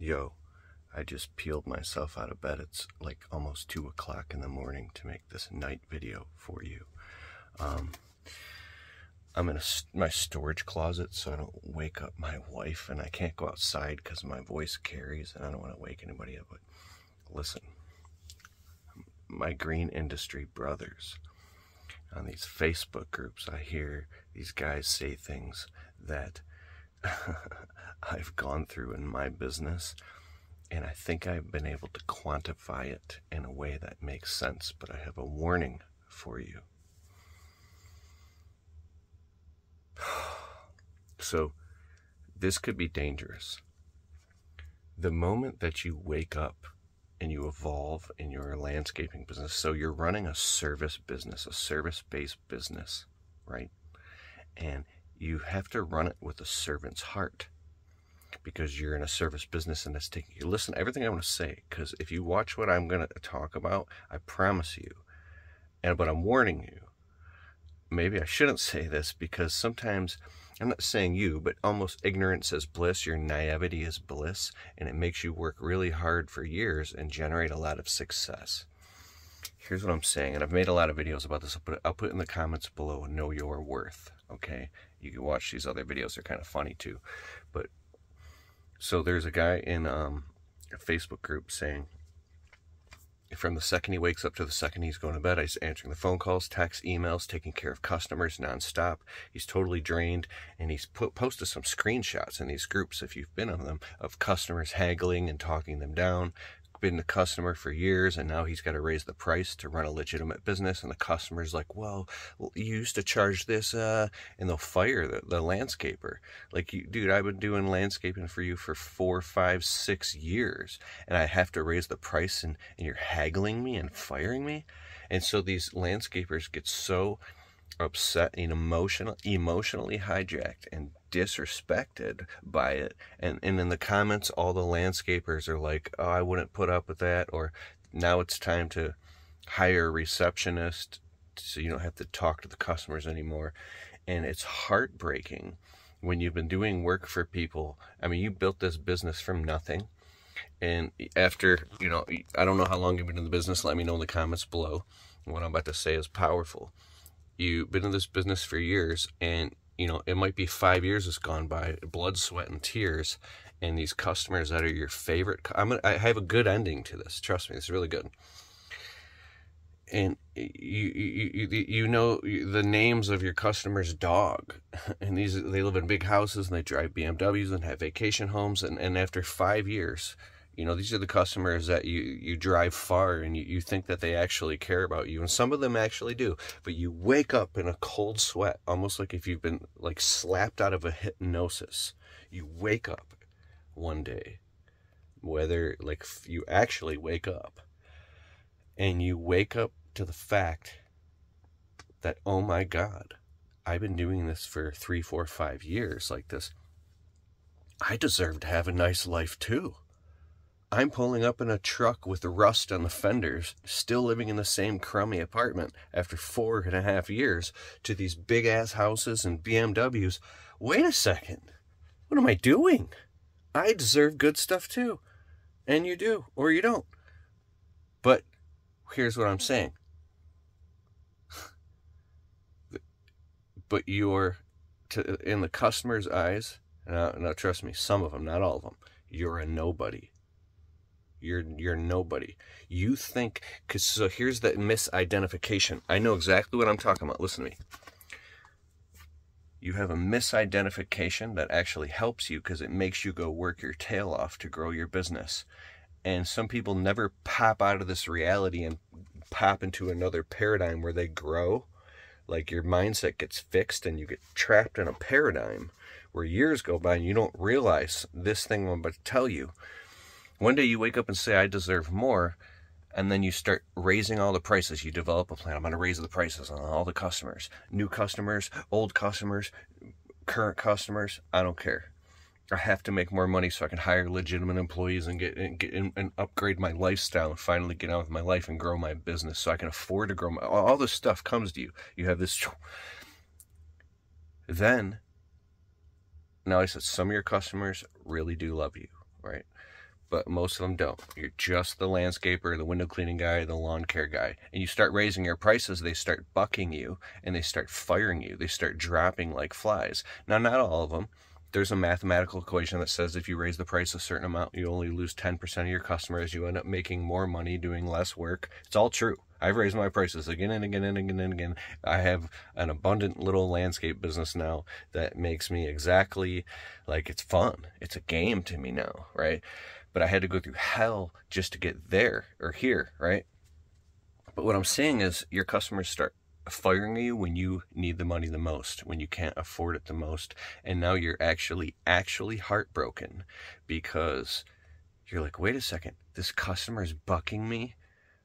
Yo, I just peeled myself out of bed. It's like almost 2 o'clock in the morning to make this night video for you. Um, I'm in a, my storage closet so I don't wake up my wife, and I can't go outside because my voice carries, and I don't want to wake anybody up. But listen, my green industry brothers on these Facebook groups, I hear these guys say things that I've gone through in my business, and I think I've been able to quantify it in a way that makes sense. But I have a warning for you. So, this could be dangerous. The moment that you wake up and you evolve in your landscaping business, so you're running a service business, a service based business, right? And you have to run it with a servant's heart because you're in a service business and it's taking you. Listen, everything I'm going to say, because if you watch what I'm going to talk about, I promise you, and but I'm warning you, maybe I shouldn't say this because sometimes I'm not saying you, but almost ignorance is bliss, your naivety is bliss, and it makes you work really hard for years and generate a lot of success. Here's what I'm saying, and I've made a lot of videos about this. I'll put, it, I'll put it in the comments below. Know your worth. Okay, you can watch these other videos; they're kind of funny too. But so there's a guy in um, a Facebook group saying from the second he wakes up to the second he's going to bed, he's answering the phone calls, texts, emails, taking care of customers nonstop. He's totally drained, and he's put, posted some screenshots in these groups, if you've been on them, of customers haggling and talking them down, been a customer for years and now he's got to raise the price to run a legitimate business and the customer's like well you used to charge this uh and they'll fire the, the landscaper. Like you dude i've been doing landscaping for you for four five six years and i have to raise the price and, and you're haggling me and firing me? And so these landscapers get so upset and emotional emotionally hijacked and disrespected by it. And and in the comments all the landscapers are like oh i wouldn't put up with that or now it's time to hire a receptionist so you don't have to talk to the customers anymore. And it's heartbreaking when you've been doing work for people. I mean you built this business from nothing. And after you know i don't know how long you've been in the business. Let me know in the comments below what i'm about to say is powerful you've been in this business for years and you know it might be five years has gone by blood sweat and tears and these customers that are your favorite i'm gonna, i have a good ending to this trust me it's really good. And you you you, you know the names of your customer's dog and these they live in big houses and they drive bmws and have vacation homes and, and after five years you know, these are the customers that you, you drive far and you, you think that they actually care about you. And some of them actually do. But you wake up in a cold sweat, almost like if you've been like slapped out of a hypnosis. You wake up one day, whether like you actually wake up, and you wake up to the fact that, oh my God, I've been doing this for three, four, five years like this. I deserve to have a nice life too. I'm pulling up in a truck with rust on the fenders, still living in the same crummy apartment after four and a half years, to these big ass houses and BMWs. Wait a second. What am I doing? I deserve good stuff too. And you do, or you don't. But here's what I'm saying. but you're, to, in the customer's eyes, now, now trust me, some of them, not all of them, you're a nobody you're you're nobody. You think cuz so here's the misidentification. I know exactly what I'm talking about. Listen to me. You have a misidentification that actually helps you because it makes you go work your tail off to grow your business. And some people never pop out of this reality and pop into another paradigm where they grow. Like your mindset gets fixed and you get trapped in a paradigm where years go by and you don't realize this thing I'm about to tell you one day you wake up and say, I deserve more, and then you start raising all the prices. You develop a plan. I'm going to raise the prices on all the customers, new customers, old customers, current customers. I don't care. I have to make more money so I can hire legitimate employees and get and, get, and upgrade my lifestyle and finally get on with my life and grow my business so I can afford to grow my all this stuff comes to you. You have this then now I said some of your customers really do love you, right? But most of them don't. You're just the landscaper, the window cleaning guy, the lawn care guy. And you start raising your prices, they start bucking you and they start firing you. They start dropping like flies. Now, not all of them. There's a mathematical equation that says if you raise the price a certain amount, you only lose 10% of your customers. You end up making more money doing less work. It's all true. I've raised my prices again and again and again and again. I have an abundant little landscape business now that makes me exactly like it's fun. It's a game to me now, right? But I had to go through hell just to get there or here, right? But what I'm saying is your customers start firing you when you need the money the most, when you can't afford it the most. And now you're actually, actually heartbroken because you're like, wait a second, this customer is bucking me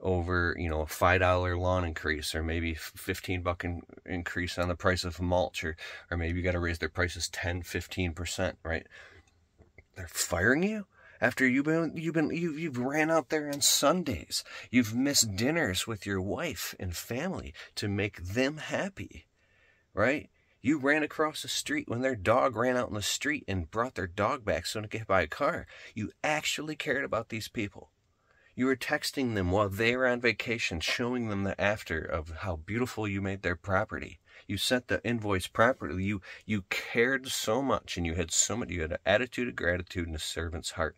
over you know a five dollar lawn increase or maybe 15 buck in, increase on the price of mulch or or maybe you got to raise their prices 10 15 percent right they're firing you after you've been you've been you've, you've ran out there on sundays. You've missed dinners with your wife and family to make them happy right? You ran across the street when their dog ran out in the street and brought their dog back so to get by a car. You actually cared about these people you were texting them while they were on vacation, showing them the after of how beautiful you made their property. You sent the invoice properly. You you cared so much, and you had so much. You had an attitude of gratitude and a servant's heart.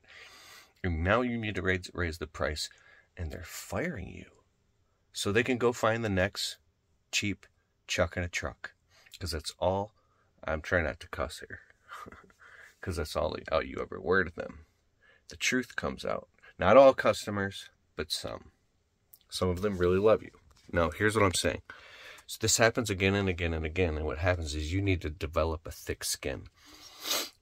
And now you need to raise raise the price, and they're firing you, so they can go find the next cheap chuck in a truck, because that's all. I'm trying not to cuss here, because that's all you ever word them. The truth comes out not all customers, but some. Some of them really love you. Now, here's what I'm saying. So this happens again and again and again. And what happens is you need to develop a thick skin.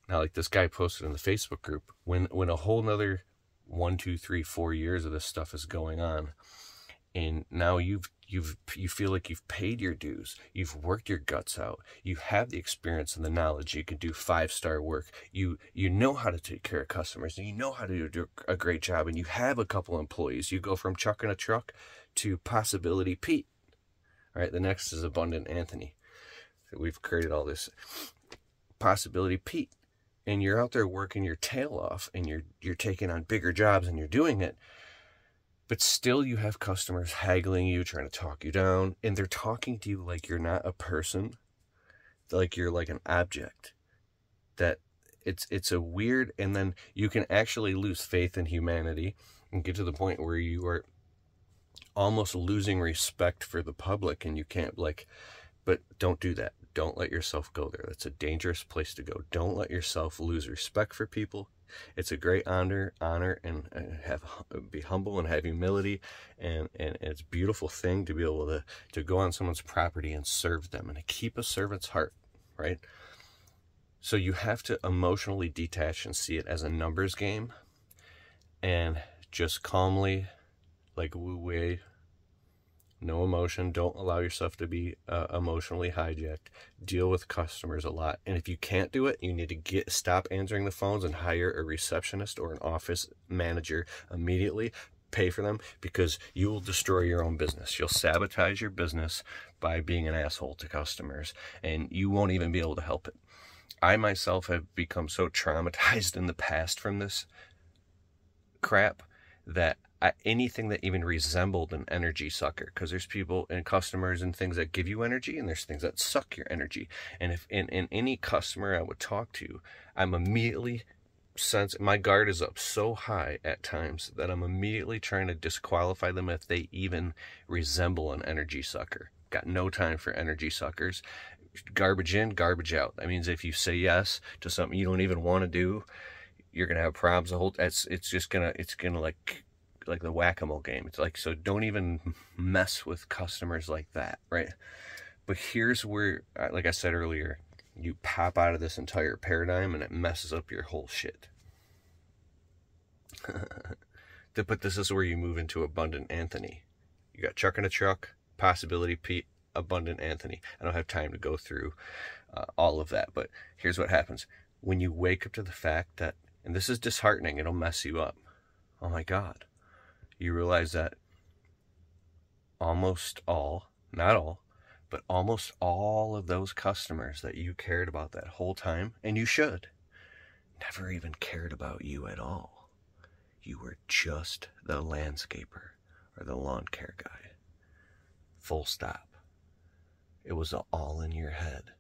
Now, like this guy posted in the Facebook group, when when a whole nother one, two, three, four years of this stuff is going on, and now you've you've you feel like you've paid your dues. You've worked your guts out. You have the experience and the knowledge. You can do five star work. You you know how to take care of customers and you know how to do a great job and you have a couple employees. You go from Chuck in a truck to possibility pete. All right the next is abundant anthony. We've created all this possibility pete and you're out there working your tail off and you're you're taking on bigger jobs and you're doing it but still you have customers haggling you trying to talk you down and they're talking to you like you're not a person like you're like an object that it's it's a weird and then you can actually lose faith in humanity and get to the point where you are almost losing respect for the public and you can't like but don't do that. Don't let yourself go there. That's a dangerous place to go. Don't let yourself lose respect for people it's a great honor, honor, and have be humble and have humility, and and it's a beautiful thing to be able to to go on someone's property and serve them and to keep a servant's heart, right? So you have to emotionally detach and see it as a numbers game, and just calmly, like Wu Wei no emotion. Don't allow yourself to be uh, emotionally hijacked. Deal with customers a lot. And if you can't do it, you need to get stop answering the phones and hire a receptionist or an office manager immediately. Pay for them because you will destroy your own business. You'll sabotage your business by being an asshole to customers and you won't even be able to help it. I myself have become so traumatized in the past from this crap that anything that even resembled an energy sucker because there's people and customers and things that give you energy and there's things that suck your energy. And if in, in any customer i would talk to i'm immediately sense my guard is up so high at times that i'm immediately trying to disqualify them if they even resemble an energy sucker. Got no time for energy suckers. Garbage in garbage out. That means if you say yes to something you don't even want to do you're gonna have problems the whole it's it's just gonna it's gonna like like the whack-a-mole game. It's like, so don't even mess with customers like that, right? But here's where, uh, like I said earlier, you pop out of this entire paradigm and it messes up your whole shit. but this is where you move into Abundant Anthony. You got Chuck in a Truck, Possibility Pete, Abundant Anthony. I don't have time to go through uh, all of that, but here's what happens. When you wake up to the fact that, and this is disheartening, it'll mess you up. Oh my God you realize that almost all, not all, but almost all of those customers that you cared about that whole time, and you should, never even cared about you at all. you were just the landscaper or the lawn care guy. Full stop. It was all in your head.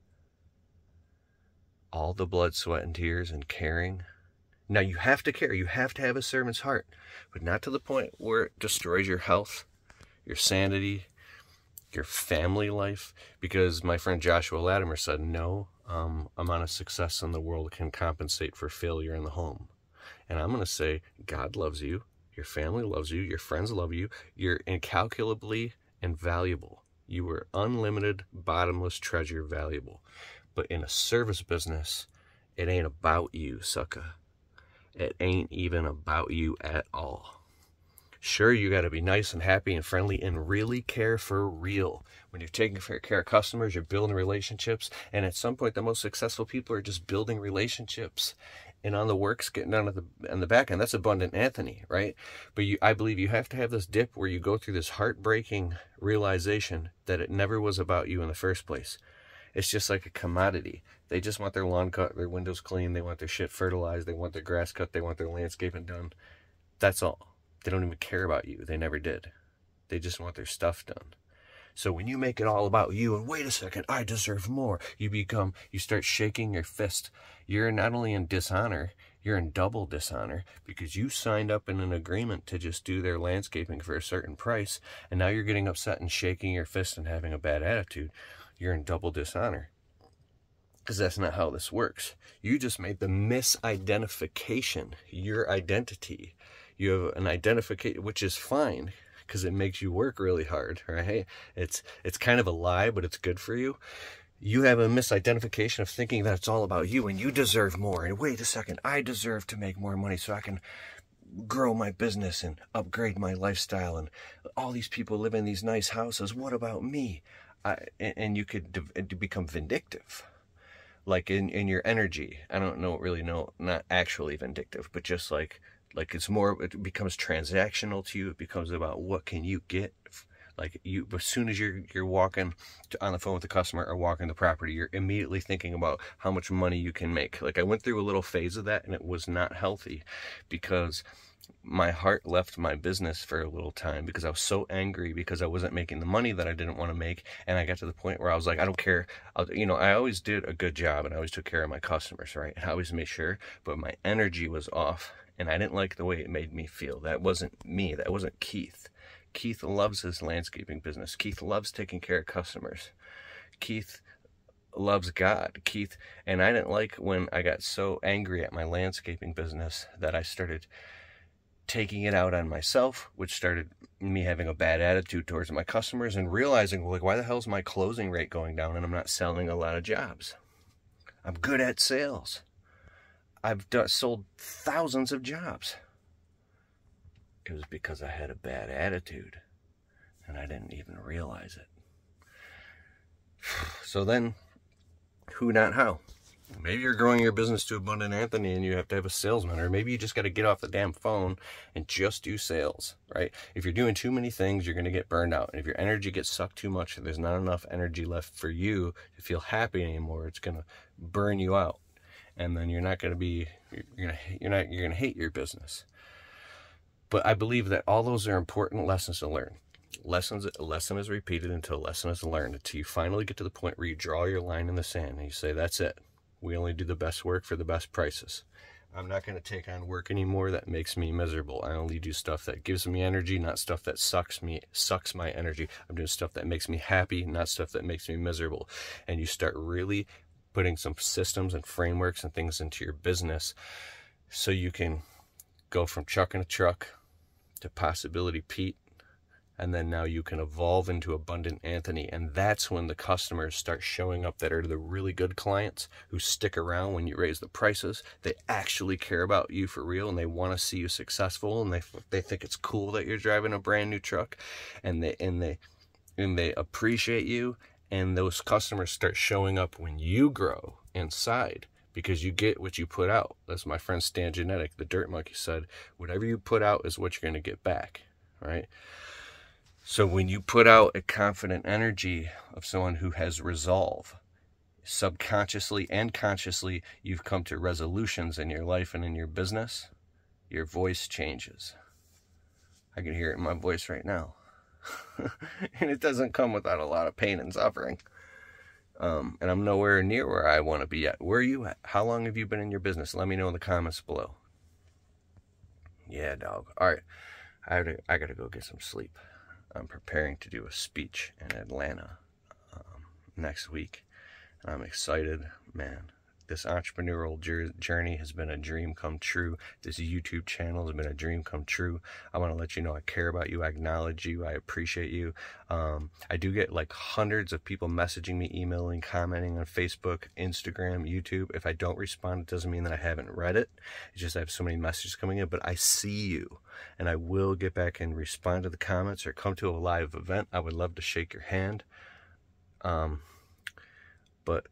All the blood, sweat, and tears and caring. Now you have to care. You have to have a servant's heart, but not to the point where it destroys your health, your sanity, your family life. Because my friend Joshua Latimer said, no um, amount of success in the world can compensate for failure in the home. And I'm going to say, God loves you. Your family loves you. Your friends love you. You're incalculably invaluable. You were unlimited, bottomless treasure valuable. But in a service business, it ain't about you, sucker. It ain't even about you at all. Sure, you got to be nice and happy and friendly and really care for real. When you're taking care of customers, you're building relationships. And at some point, the most successful people are just building relationships and on the works getting done at the on the back end. That's abundant Anthony, right? But you, I believe you have to have this dip where you go through this heartbreaking realization that it never was about you in the first place. It's just like a commodity. They just want their lawn cut, their windows clean, they want their shit fertilized, they want their grass cut, they want their landscaping done. That's all. They don't even care about you. They never did. They just want their stuff done. So when you make it all about you and wait a second, I deserve more, you become, you start shaking your fist. You're not only in dishonor, you're in double dishonor because you signed up in an agreement to just do their landscaping for a certain price. And now you're getting upset and shaking your fist and having a bad attitude. You're in double dishonor because that's not how this works. You just made the misidentification, your identity. You have an identification, which is fine because it makes you work really hard, right? It's it's kind of a lie, but it's good for you. You have a misidentification of thinking that it's all about you and you deserve more. And wait a second, I deserve to make more money so I can grow my business and upgrade my lifestyle. And all these people live in these nice houses. What about me? I, and you could become vindictive like in, in your energy. I don't know, really know, not actually vindictive, but just like like it's more it becomes transactional to you it becomes about what can you get like you as soon as you're you're walking on the phone with the customer or walking the property you're immediately thinking about how much money you can make like i went through a little phase of that and it was not healthy because my heart left my business for a little time because I was so angry because I wasn't making the money that I didn't want to make. And I got to the point where I was like, I don't care. I'll, you know, I always did a good job and I always took care of my customers, right? And I always made sure, but my energy was off and I didn't like the way it made me feel. That wasn't me. That wasn't Keith. Keith loves his landscaping business. Keith loves taking care of customers. Keith loves God. Keith, and I didn't like when I got so angry at my landscaping business that I started taking it out on myself, which started me having a bad attitude towards my customers and realizing, like, why the hell is my closing rate going down and I'm not selling a lot of jobs? I'm good at sales. I've done, sold thousands of jobs. It was because I had a bad attitude and I didn't even realize it. So then, who, not how? Maybe you're growing your business to Abundant Anthony and you have to have a salesman, or maybe you just got to get off the damn phone and just do sales, right? If you're doing too many things, you're going to get burned out. And if your energy gets sucked too much, there's not enough energy left for you to feel happy anymore, it's going to burn you out and then you're not going to be you're going to you're not you're going to hate your business but i believe that all those are important lessons to learn lessons a lesson is repeated until a lesson is learned until you finally get to the point where you draw your line in the sand and you say that's it we only do the best work for the best prices. I'm not going to take on work anymore that makes me miserable. I only do stuff that gives me energy not stuff that sucks me sucks my energy. I'm doing stuff that makes me happy not stuff that makes me miserable. And you start really putting some systems and frameworks and things into your business so you can go from Chuck in a truck to possibility Pete. And then now you can evolve into abundant Anthony. And that's when the customers start showing up that are the really good clients who stick around when you raise the prices. They actually care about you for real and they want to see you successful and they, they think it's cool that you're driving a brand new truck and they, and they, and they appreciate you and those customers start showing up when you grow inside because you get what you put out. That's my friend Stan Genadek, the Dirt Monkey said, whatever you put out is what you're going to get back, right? So when you put out a confident energy of someone who has resolve, subconsciously and consciously, you've come to resolutions in your life and in your business. your voice changes. I can hear it in my voice right now. and it doesn't come without a lot of pain and suffering. Um, and I'm nowhere near where I want to be at. Where are you at? How long have you been in your business? Let me know in the comments below. Yeah, dog. All right. I, I got to go get some sleep. I'm preparing to do a speech in Atlanta um, next week. I'm excited, man this entrepreneurial journey has been a dream come true. This YouTube channel has been a dream come true. I want to let you know I care about you. I acknowledge you. I appreciate you. Um, I do get like hundreds of people messaging me, emailing, commenting on Facebook, Instagram, YouTube. If I don't respond, it doesn't mean that I haven't read it. It's just I have so many messages coming in, but I see you and I will get back and respond to the comments or come to a live event. I would love to shake your hand. Um, but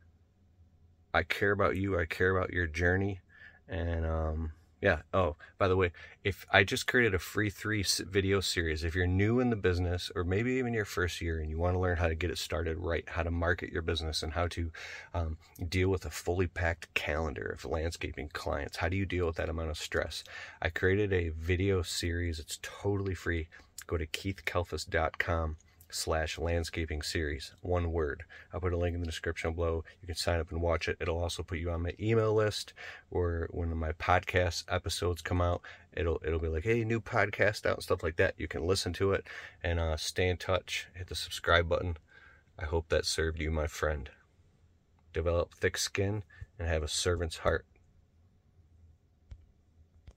I care about you. I care about your journey. And um, yeah. Oh, by the way, if I just created a free three video series, if you're new in the business or maybe even your first year and you want to learn how to get it started right, how to market your business and how to um, deal with a fully packed calendar of landscaping clients, how do you deal with that amount of stress? I created a video series. It's totally free. Go to keithkalfas.com slash landscaping series one word. I'll put a link in the description below. You can sign up and watch it. It'll also put you on my email list or when my podcast episodes come out. It'll it'll be like hey new podcast out and stuff like that. You can listen to it and uh, stay in touch. Hit the subscribe button. I hope that served you my friend. Develop thick skin and have a servant's heart